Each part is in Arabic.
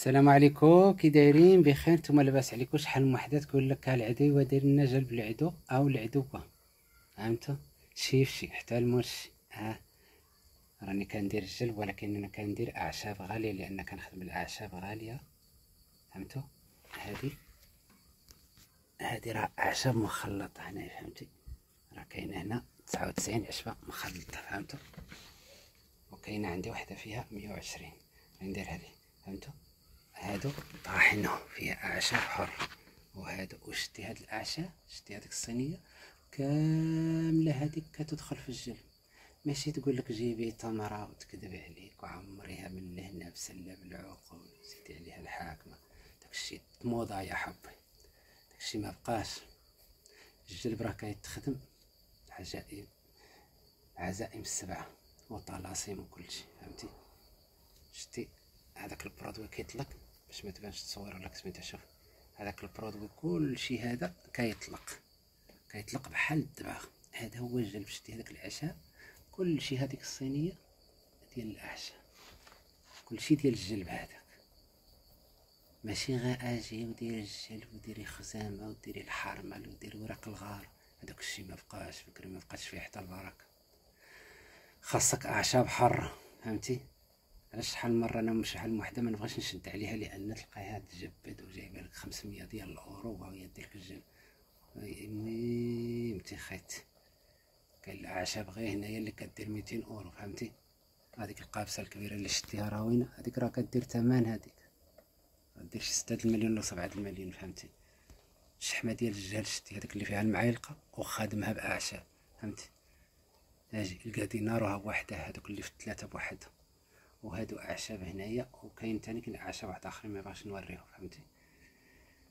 السلام عليكم. كي دايرين؟ بخير. نتوما لاباس عليكم. شحال من وحده تقول لك العدو داير لنا جلب العدو أو العدوه فهمتوا شيف شي حتى المرشي. ها راني كندير الجلب ولكن أنا كندير أعشاب غالية لأن كنخدم الأعشاب غالية. فهمتوا هذه هذه راه أعشاب مخلطة هنا فهمتي؟ راه كاينة هنا 99 عشبة مخلطة. فهمتوا وكاينة عندي وحدة فيها 120 ندير هذه فهمتوا هادو طاحنه فيها أعشاب حر. وهادو وشتي هاد الأعشاب شتي هاديك الصينية كاملة هاديك كتدخل في الجلب ماشي تقول لك جيبي تمرة وتكذب عليك وعمريها من لهنا بسلة بالعقول زيدي عليها الحاكمة. داكشي موضه يا حبي. داكشي ما بقاش. الجلب راه كيتخدم. عجائب عزائم السبعة وطلاسيم وكلشي فهمتي؟ شتي هذاك البرودوي كيطلق باش ما تبانش تصوير لك سميتها شوف هذاك البرودوي كلشي هذا كيطلق. كيطلق بحال الدباغ هذا هو الجلب شتي هذاك العشاء. كلشي هذيك الصينية ديال الاعشاب كلشي ديال الجلب هذاك. ماشي غا آجي وديري الجلب وديري خزامه وديري الحرمل وديري ورق الغار. هذاك الشيء ما بقاش فكري ما بقاش فيه حتى البركة. خاصك أعشاب حره فهمتي؟ شحال مرة أنا شحال من وحدة ما نبغيش نشد عليها لأن تلقايها تجبد وجايبه لك 500 ديال الأورو وهي دير لك الجن المهم خيت كاين الاعشاب غير هنايا اللي كدير 200 أورو فهمتي؟ هذيك القابسه الكبيرة اللي شتيها راوينه هذيك راه كدير ثمن هذيك. كدير شي 6 المليون ولا 7 المليون فهمتي؟ الشحمة ديال الجهل شتي هذيك اللي فيها المعيلقه وخادمها باعشاب فهمتي؟ أجي القادينار راه وحدة هذوك اللي في الثلاثة بوحدها وهادو أعشاب هنايا وكاين تاني كاين أعشاب واحد آخرين ما بغاش نوريهم فهمتي؟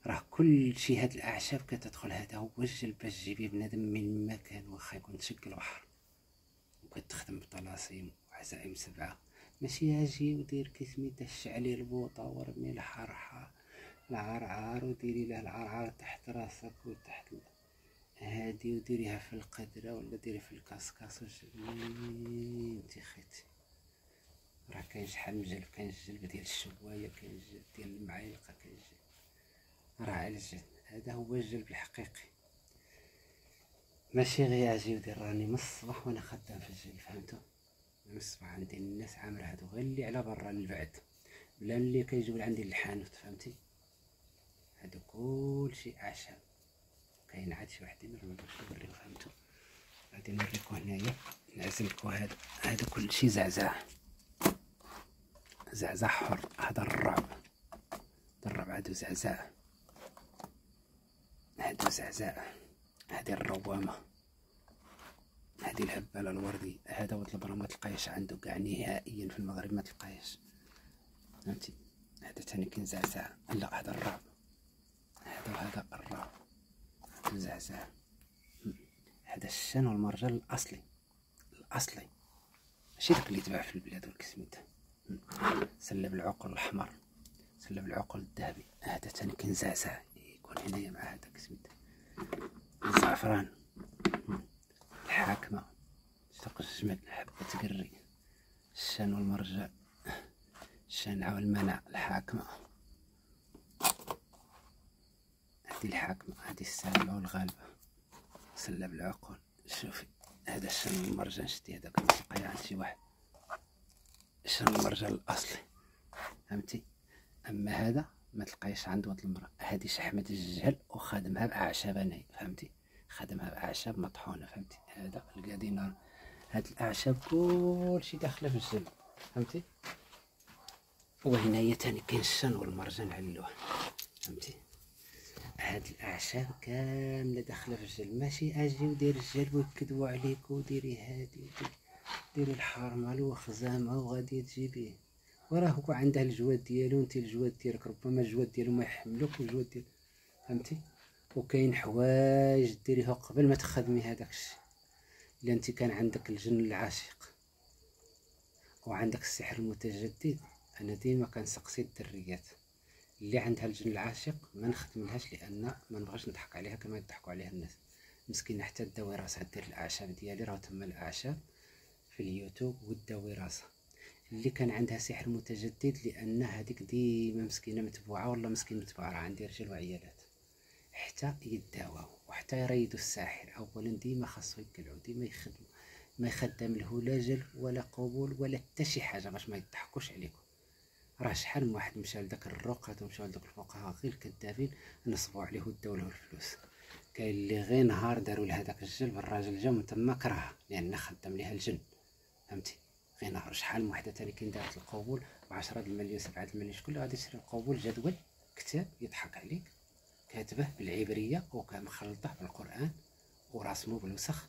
راه كل شيء هاد الأعشاب كتدخل هذا هو الجلب باش تجيبي بنادم من مكان واخا يكون تشكل بحر. وكتخدم بطلاسيم وعزائم سبعة. ماشي أجي ودير كسميتها الشعلي البوطة ورمي الحرحة العرعار وديري له العرعار تحت راسك وتحت هادي وديريها في القدرة ولا ديري في الكاسكاس انت خيتي. راه كاين شحال من جلب كاين الجلب ديال الشواية كاين الجلب ديال المعيلقه كاين الجلب راه على الجلب هذا هو الجلب الحقيقي. ماشي غير أجي ودير راني من الصباح وأنا خدام في الجلب فهمتوا من الصباح عندي الناس عامره هادو غير اللي على برا البعد. بلا اللي كيجيو لعندي الحانوت فهمتي؟ هادو كلشي أعشاب. كاين عاد شي راه مبغيتش نوريو فهمتوا غادي نوريكم هنايا نعزلكم هذا هذا كلشي زعزع زعزع حر هذا الرعب. الرعب هادو زعزع. هادو زعزع. هادي الروامة. هادي الهبالة الوردي. هذا ولد البرا ما تلقايش عنده كاع نهائيا في المغرب ما تلقايش فهمتي؟ هذا تاني كنزعزع لا هذا الرعب. هذا وهذا الرعب. زعزع. هذا الشان والمرجان الأصلي. الأصلي. ماشي داك اللي تباع في البلاد والكسميت. سلب العقل الأحمر سلب العقل الذهبي. هذا تاني كنزعزع يكون هنايا مع هذا سميتو الزعفران. الحاكمة. سوق الجمل حبة تقري. الشان والمرجان الشان والمنع. الحاكمة. هذه الحاكمة. هذه السالمة والغالبة. سلب العقول شوفي. هذا الشان والمرجان شتي هذاك الموسيقى عند شي واحد. شنو المرجان الاصلي فهمتي؟ أما هذا ما تلقايش عند ود المرأة. هذه شحمة الجهل وخادمها بأعشاب انايا فهمتي؟ خادمها بأعشاب مطحونة فهمتي؟ هذا القادينار هاد الأعشاب كلشي داخلة في الجلد فهمتي؟ وهنايا تاني كاين الشن والمرجان اللوح فهمتي؟ هاد الأعشاب كاملة داخلة في الجلد ماشي أجي ودير الجلب ويكذبوا عليك وديري هادي وديري ديري الحرمل وخزامه وغادي تجيبيه وراه هو عنده الجواد ديالو أنت الجواد ديالك ربما الجواد ديالو ما يحملوك والجواد ديال فهمتي؟ وكاين حوايج ديريها قبل ما تخدمي هذاك الشيء. إلا أنت كان عندك الجن العاشق. وعندك السحر المتجدد. أنا ديما كنسقسي الدريات. اللي عندها الجن العاشق ما نخدملهاش لأن ما نبغاش نضحك عليها كما يضحكوا عليها الناس. مسكينة حتى داوي راسها دير الأعشاب ديالي راه تما الأعشاب. في اليوتيوب وداوي راسها اللي كان عندها سحر متجدد لأن هذيك ديما مسكينة متبوعة والله مسكين متبوعه راه عندي رجال وعيالات. حتى يداواو وحتى يريدوا الساحر اولا ديما خاصو يقلعوا ديما يخدموا ما يخدم له لا جل ولا قبول ولا حتى شي حاجة باش ما يضحكوش عليكم. راه شحال من واحد مشى لداك الرقاد ومشاو لداك الفقهاء غير الكذابين نصبوا عليه وداو له الفلوس. كاين اللي غير نهار داروا لهداك الجلب الراجل جا من تما كرهه لأن خدم ليها الجن فهمتي؟ غير نهار شحال من وحدة تاني كاين دارت القبول؟ ب 10 المليون 7 المليون شكون غادي يشري القبول؟ جدول كتاب يضحك عليك كاتبه بالعبرية وكان مخلطه بالقرآن وراسمو بالوسخ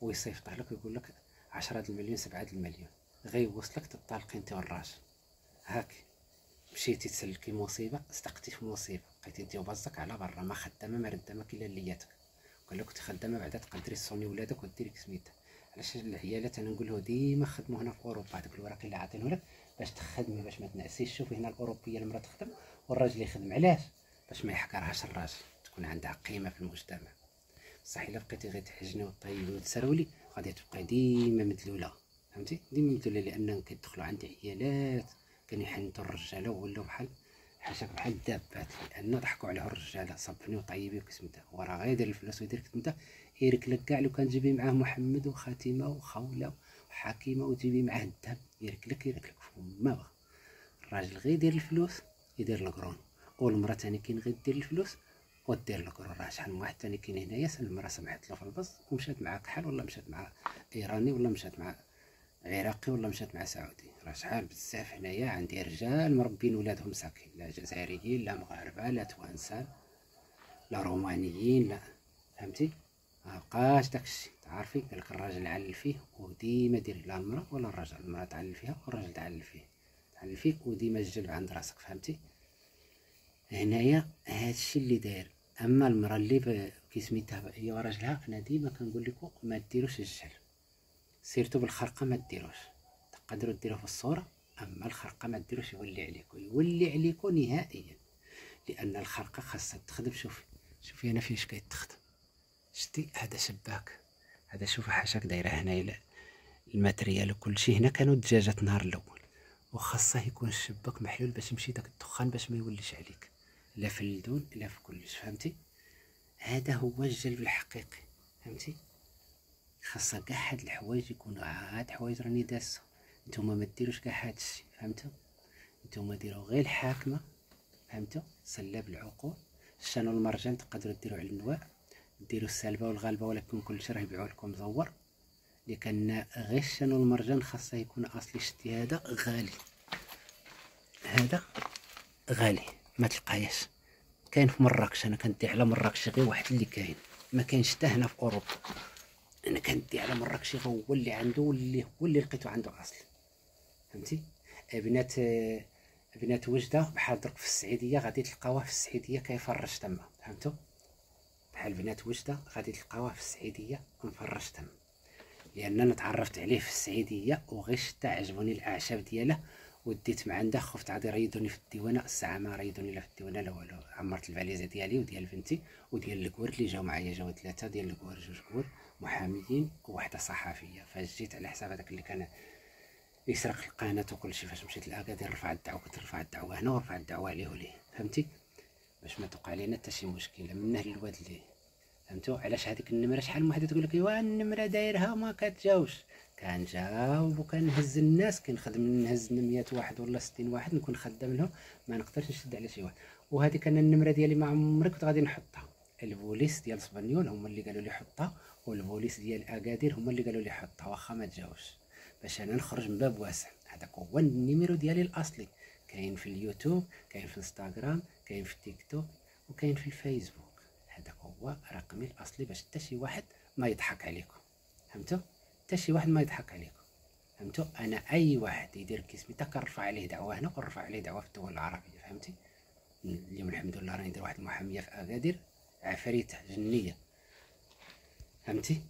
ويصيفطه لك ويقول لك 10 المليون 7 المليون. غير يوصلك تطالقي انت والراجل. هاك مشيتي تسلكي مصيبة صدقتي في مصيبة بقيتي انت وبزك على برا ما خدامة ما ردامة كلا لياتك. قال كنت خدامه بعدا تقدري تصوني ولادك وديري سميتها علاش العيالات أنا نقول له ديما خدموا هنا في أوروبا؟ هذوك الوراق اللي عاطينه لك باش تخدمي باش ما تنعسيش شوفي هنا الأوروبية المرأة تخدم والراجل يخدم. علاش؟ باش ما يحقرهاش الراجل تكون عندها قيمة في المجتمع. صح إلا بقيتي غير تحجني وطيبي وتسرولي غادي تبقاي ديما مدلولة. فهمتي؟ ديما مدلولة لأن كيدخلوا عندي عيالات كان يحنطوا الرجالة ولاو بحال حاشاك بحال الدابات لأن ضحكوا عليه الرجالة صبني وطيبي وكسمته. هو راه غير يدير الفلوس ويدير كسمته. يركلك كاع لو كان تجيبي معاه محمد وخاتمة وخولة وحكيمه وتجيبي معاه الذهب يركلك يركلك ما بغى الراجل غير يدير الفلوس يدير القرون. والمراه تاني كاين غير دير الفلوس ودير القرون. راه شحال من واحد تاني كاين هنايا المراه سمحت له في البص ومشات مع كحل ولا مشات مع إيراني ولا مشات مع عراقي ولا مشات مع سعودي. راه شحال بزاف هنايا عندي رجال مربين ولادهم ساكن. لا جزائريين لا مغاربة لا توانسه لا رومانيين لا فهمتي؟ مبقاش داكشي تعرفي؟ قالك الراجل علل فيه وديما دير لا المرأة ولا الراجل المرأة تعلل فيها والراجل تعلل فيه. تعلل فيه وديما الجلب عند راسك فهمتي؟ هنايا هادشي اللي داير. أما المرأة اللي كيسميتها هي وراجلها أنا ديما كنقول لكم ما ديروش الجلب. سيرتو بالخرقة ما ديروش. تقدروا ديروه في الصورة أما الخرقة ما ديروش يولي عليكم. يولي عليكم نهائيا. لأن الخرقة خاصها تخدم. شوفي شوفي أنا فيش كيتخدم. شتي هذا شباك. هذا شوف حاشاك دايرة هنايا ال matériel وكل شيء. هنا كانوا الدجاجات نهار الأول. وخاصة يكون الشباك محلول باش يمشي داك الدخان باش ما يوليش عليك. لا في اللدون لا في كلش فهمتي؟ هذا هو الجلب الحقيقي فهمتي؟ خاصة كاع هاد الحوايج يكونوا هاد حوايج راني داسة نتوما ما ديروش كاع هادشي فهمتو؟ نتوما ديروا غير الحاكمة فهمتو؟ سلاب العقول. الشانو المرجان تقدروا ديروا على النواء ديروا السالبة والغالبة ولكن كلشي راه يبيعوه لكم مزور لكن غير الشانو المرجان خاصه يكون أصلي شتي هذا؟ غالي. هذا غالي ما تلقايش كاين في مراكش أنا كندي على مراكش غير واحد اللي كاين. ما كاينش حتى هنا في أوروبا. أنا كندي على مراكش هو اللي عنده واللي هو اللي لقيتو عنده اصل فهمتي؟ بنات بنات وجدة بحال درك في السعيدية غادي تلقاوه في السعيدية كيفرش تما. فهمتوا بحال بنات وجدة غادي تلقاوه في السعيدية مفرش تما لأن أنا تعرفت عليه في السعيدية وغير شتا عجبوني الأعشاب دياله وديت مع عنده خفت غادي يريدوني في الديوانة. الساعة ما ريدوني لا في الديوانة لا والو. عمرت الفاليزة ديالي وديال بنتي وديال الكور اللي جاو معايا جاو ثلاثة ديال الكور جوج كور محاميين وواحدة صحفية. فاش جيت على حساب هذاك اللي كان يسرق القناة وكل شيء فاش مشيت لاكادير رفع الدعوة كنت رفع الدعوة هنا ورفع الدعوة عليه وليه. فهمتي؟ باش ما توقع لينا حتى شي مشكلة. منه للواد اللي فهمتوا علاش هذيك النمرة؟ شحال من وحده تقول لك أيوا النمرة دايرها ما كتجاوش كنجاوب وكنهز الناس كنخدم نهز 100 واحد ولا 60 واحد نكون خدام لهم ما نقدرش نشد على شي واحد. وهذيك أنا النمرة ديالي ما عمري كنت غادي نحطها. البوليس ديال اسبانيول هما اللي قالوا لي حطها والبوليس ديال أكادير هما اللي قالوا لي حطها واخا ما تجاوش باش أنا نخرج من باب واسع. هذاك هو ال numéro ديالي الأصلي. كاين في اليوتيوب كاين في الإنستغرام كاين في التيك توك وكاين في الفيسبوك. هو رقمي الأصلي باش حتى شي واحد ما يضحك عليكم. فهمتوا؟ حتى شي واحد ما يضحك عليكم. فهمتوا؟ أنا أي واحد يدير كيسميتها كنرفع عليه دعوة هنا ونرفع عليه دعوة في الدول العربية فهمتي؟ اليوم الحمد لله راني ندير واحد المحامية في أكادير عفاريته جنية. فهمتي؟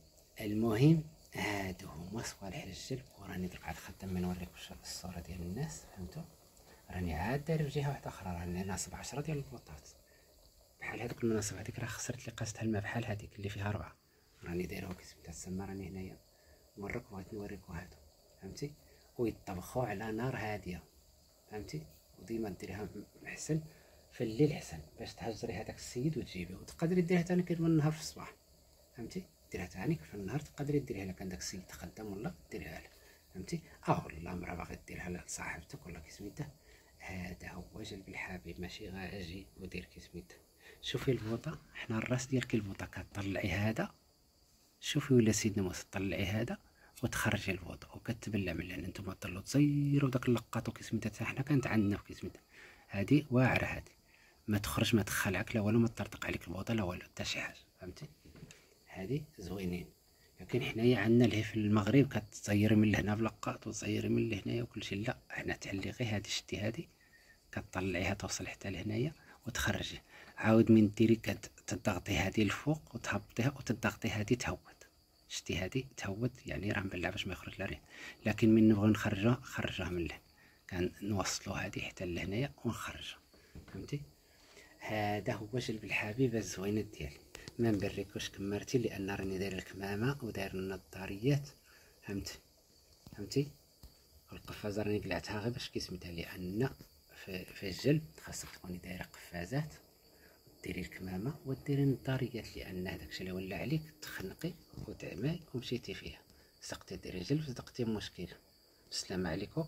المهم هادو هما صوالح الجلب وراني درك عاد خدام نوريك الصورة ديال الناس فهمتوا؟ راني عاد داير في جهة واحدة أخرى راني ناصب عشرة ديال البوطات بحال هذوك المناصب هذيك راه خسرت لي قاستها الماء بحال هذيك اللي فيها ربعة. راني دايرها كيسميتها تسمى راني هنايا مرك بغيت نوريكو هادو فهمتي؟ ويطبخوا على نار هادية فهمتي؟ وديما ديريها محسن في الليل حسن باش تهجري هذاك السيد وتجيبيه وتقدري ديريها ثاني كيما النهار في الصباح فهمتي؟ ديريها ثاني في النهار تقدري ديريها لك عندك السيد تخدم ولا ديريها له فهمتي؟ آه والله مرة باغي ديرها لصاحبتك ولا كسميتها هذا هو جلب الحبيب ماشي غا أجي ودير كسميتها شوفي البوطة حنا الراس ديالك البوطة كطلعي هذا. شوفي ولا سيدنا موسى طلعي هذا وتخرجي البوطة وكتبلع من هنا نتوما طلعوا تصيروا داك اللقاط وكسميتها حنا كانت عندنا في كسميتها هادي واعرة هادي. ما تخرج ما تخلعك لا والو ما تطرطق عليك البوطة لا والو حتى شي حاجة فهمتي؟ هادي زوينين. لكن حنايا عندنا اللي في المغرب كتصيري من لهنا بلقاط وتصيري من لهنايا وكلشي. لا حنا تعلي غير هادي شتي هادي كطلعيها توصل حتى لهنايا. وتخرجي. عاود من ديري كتضغطي هادي الفوق وتهبطيها وتضغطي هادي تهود. شتي هادي تهود يعني راه مبلع باش ما يخرج لا لكن من نبغيو نخرجوها خرجوها من له. كان نوصلو هادي حتى لهنايا ونخرجها فهمتي؟ هذا هو جلب الحبيبه الزوينه ديالي. ما نبريكوش كمرتي لأن راني داير الكمامة وداير النظاريات. فهمتي؟ فهمتي؟ القفازة راني قلعتها غير باش كيسميتها لأن في, الجلب خاصك تكوني دايرة قفازات ديري الكمامة وديري النظاريات لأن هداكشي اللي ولا عليك تخنقي وتعماي ومشيتي فيها. سقتي ديري جلب صدقتي مشكل. السلام عليكم